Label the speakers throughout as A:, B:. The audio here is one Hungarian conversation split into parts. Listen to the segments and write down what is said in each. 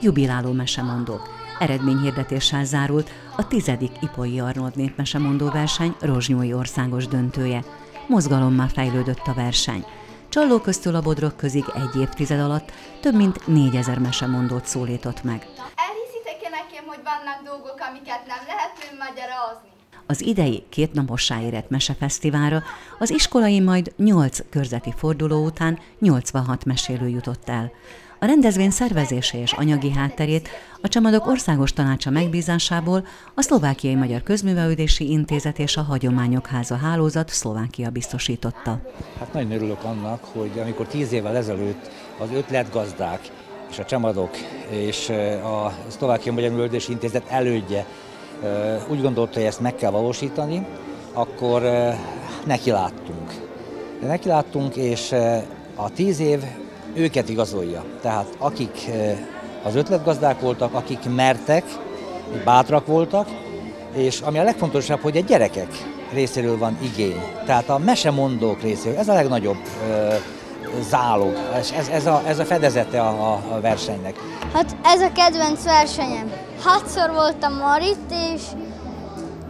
A: Jubiláló mesemondók. Eredményhirdetéssel zárult a tizedik Ipolyi Arnold népmesemondó verseny Rozsnyói országos döntője. Mozgalommá fejlődött a verseny. Csalló köztől a bodrok közig egy évtized alatt több mint négyezer mesemondót szólított meg.
B: Elhiszitek-e nekem, hogy vannak dolgok, amiket nem lehet magyarázni?
A: Az idei kétnapossá érett mesefesztiválra az iskolai majd nyolc körzeti forduló után 86 mesélő jutott el. A rendezvény szervezése és anyagi hátterét a Csamadok Országos Tanácsa megbízásából a Szlovákiai Magyar Közművelődési Intézet és a Hagyományok Háza Hálózat Szlovákia biztosította.
C: Hát nagyon örülök annak, hogy amikor tíz évvel ezelőtt az ötletgazdák és a Csamadok és a Szlovákiai Magyar Művelődési Intézet elődje úgy gondolta, hogy ezt meg kell valósítani, akkor neki láttunk. De neki láttunk, és a tíz év őket igazolja. Tehát akik az ötletgazdák voltak, akik mertek, bátrak voltak, és ami a legfontosabb, hogy a gyerekek részéről van igény. Tehát a mesemondók részéről, ez a legnagyobb zálog, ez, ez, ez, a, ez a fedezete a, a versenynek.
D: Hát ez a kedvenc versenyem. Hatszor voltam Marit, és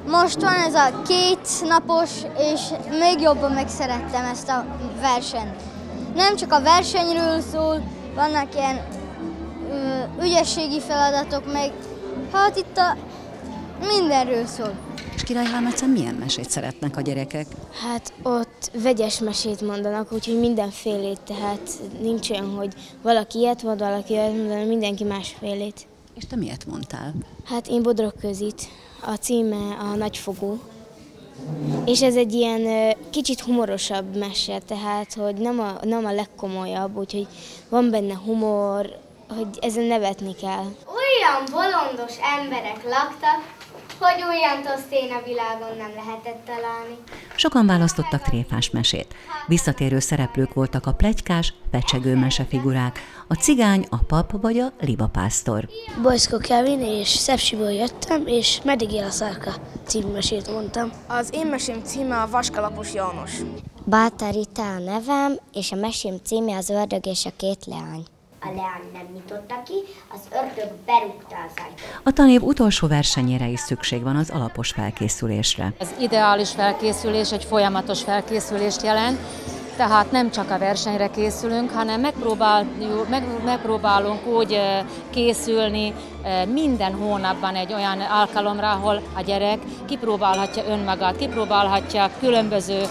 D: most van ez a két napos, és még jobban megszerettem ezt a versenyt. Nem csak a versenyről szól, vannak ilyen ügyességi feladatok, meg hát itt a mindenről szól.
A: Királyhámecen milyen mesét szeretnek a gyerekek?
E: Hát ott vegyes mesét mondanak, úgyhogy mindenfélét, tehát nincs olyan, hogy valaki ilyet mond, valaki ilyet mond, mindenki másfélét.
A: És te miért mondtál?
E: Hát én Bodrog közít. A címe a Nagyfogó. És ez egy ilyen kicsit humorosabb mese, tehát hogy nem a, nem a legkomolyabb, úgyhogy van benne humor, hogy ezen nevetni kell.
B: Olyan bolondos emberek laktak, hogy olyan tosztén a világon nem lehetett találni.
A: Sokan választottak tréfás mesét. Visszatérő szereplők voltak a plegykás, pecsegő mesefigurák, a cigány, a pap vagy a libapásztor.
F: Bojszko Kevin és Szepsiből jöttem, és Meddig él a szárka című mesét mondtam.
G: Az én mesém címe a Vaskalapos János.
H: Bátorita a nevem, és a mesém címe az ördög és a két leány
I: a leány nem nyitotta ki, az ördög berúgta az ajtót.
A: A tanév utolsó versenyére is szükség van az alapos felkészülésre.
J: Az ideális felkészülés egy folyamatos felkészülést jelent, tehát nem csak a versenyre készülünk, hanem megpróbáljuk, meg, megpróbálunk úgy készülni minden hónapban egy olyan alkalomra, ahol a gyerek kipróbálhatja önmagát, kipróbálhatja különböző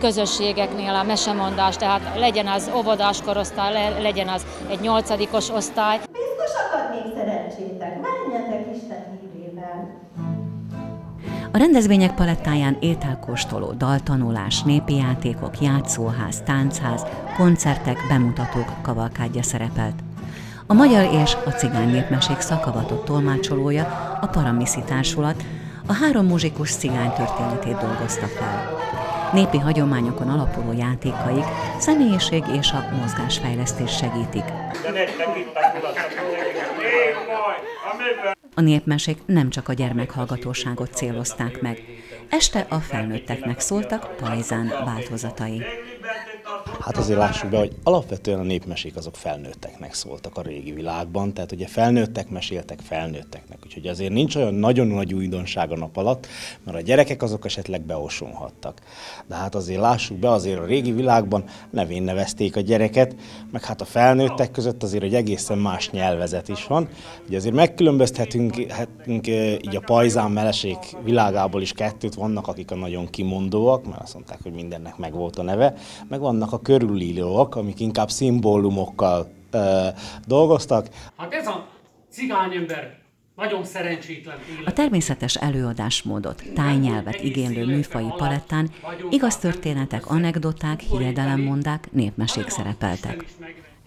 J: közösségeknél a mesemondást, tehát legyen az óvodás korosztály, legyen az egy nyolcadikos osztály.
A: A rendezvények palettáján ételkóstoló, daltanulás, népi játékok, játszóház, táncház, koncertek, bemutatók kavalkádja szerepelt. A magyar és a cigány népmesék szakavatott tolmácsolója, a Paramiszi Társulat, a három muzsikus cigány történetét dolgozta fel. Népi hagyományokon alapuló játékaik személyiség és a mozgásfejlesztés segítik. Népmesék nem csak a gyermekhallgatóságot célozták meg. Este a felnőtteknek szóltak pajzán változatai.
K: Hát azért lássuk be, hogy alapvetően a népmesék azok felnőtteknek szóltak a régi világban, tehát ugye felnőttek meséltek felnőtteknek, úgyhogy azért nincs olyan nagyon nagy újdonság a nap alatt, mert a gyerekek azok esetleg beosonhattak. De hát azért lássuk be, azért a régi világban nevén nevezték a gyereket, meg hát a felnőttek között azért egy egészen más nyelvezet is van. Ugye azért megkülönböztetünk hát, így a pajzán melesék világából is kettőt, vannak akik a nagyon kimondóak, mert azt mondták, hogy mindennek megvolt a neve, meg vannak a körülíróak, amik inkább szimbólumokkal ö, dolgoztak.
L: Hát ez a cigányember nagyon szerencsétlen élet.
A: A természetes előadásmódot, tájnyelvet igénylő műfai palettán igaz történetek, anekdoták, hiedelemmondák, népmesék szerepeltek.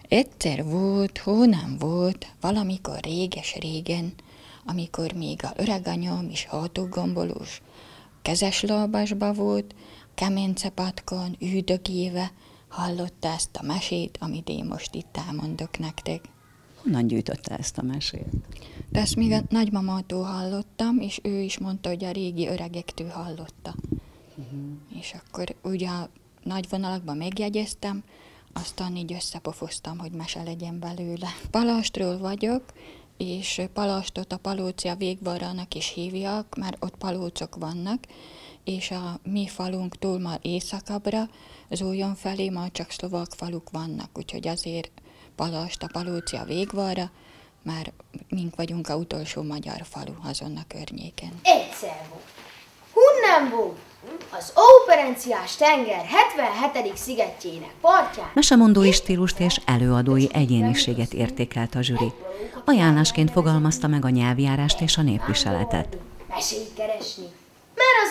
M: Egyszer volt, hó nem volt, valamikor réges-régen, amikor még a öreganyám is hatógombolós, kezes lábasba volt, kemencepatkon, üldögéve, hallotta ezt a mesét, amit én most itt elmondok nektek.
A: Honnan gyűjtötte ezt a mesét?
M: De ezt még a nagymamától hallottam, és ő is mondta, hogy a régi öregektől hallotta. Uh-huh. És akkor ugye a nagy vonalakban megjegyeztem, aztán így összepofoztam, hogy mese legyen belőle. Palastról vagyok, és Palastot a Palócia végvarranak is hívják, mert ott palócok vannak, és a mi falunktól már északabbra, az újon felé már csak szlovák faluk vannak, úgyhogy azért Palast a Palócia végvarra, már mink vagyunk a utolsó magyar falu azon a környéken.
N: Egyszer volt. Hunnan volt? Az Óperenciás tenger 77. szigetjének partján.
A: Mesemondói stílust és előadói egyéniséget értékelt a zsűri. Ajánlásként fogalmazta meg a nyelvjárást és a népviseletet.
N: Mesét keresni,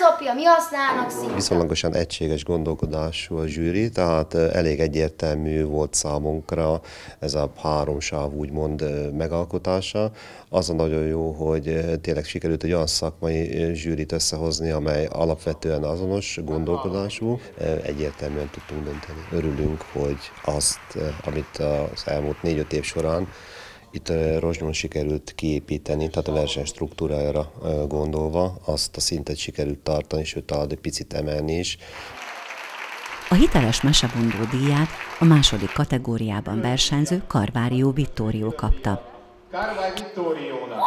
N: apja mi használnak szinte.
O: Viszonylagosan egységes gondolkodású a zsűri, tehát elég egyértelmű volt számunkra ez a három sáv úgymond megalkotása. Az a nagyon jó, hogy tényleg sikerült egy olyan szakmai zsűrit összehozni, amely alapvetően azonos gondolkodású. Egyértelműen tudtunk dönteni. Örülünk, hogy azt, amit az elmúlt négy-öt év során itt Rozsnyon sikerült kiépíteni, tehát a verseny struktúrájára gondolva, azt a szintet sikerült tartani, sőt talán egy picit emelni is.
A: A hiteles mesebondó díját a második kategóriában versenyző Carvárió Vittorio kapta. Carvárió Vittoriónak.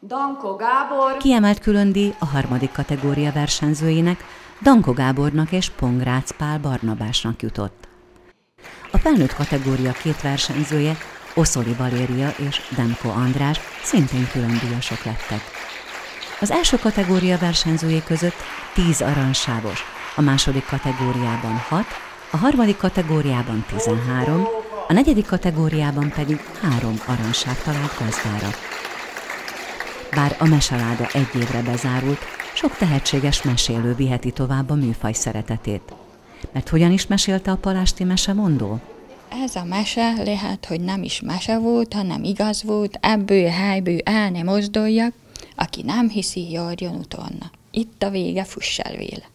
A: Danko Gábor. Kiemelt külön díj a harmadik kategória versenyzőjének, Danko Gábornak és Pongrácz Pál Barnabásnak jutott. A felnőtt kategória két versenyzője, Oszoli Valéria és Demko András szintén külön díjasok lettek. Az első kategória versenyzői között 10 aranysávos, a második kategóriában 6, a harmadik kategóriában 13, a negyedik kategóriában pedig 3 aranysáv talált gazdára. Bár a meseláda egy évre bezárult, sok tehetséges mesélő viheti tovább a műfaj szeretetét. Mert hogyan is mesélte a palásti mesemondó?
M: Ez a mese lehet, hogy nem is mese volt, hanem igaz volt, ebből helyből el nem mozduljak, aki nem hiszi, járjon utána. Itt a vége, fuss el véle.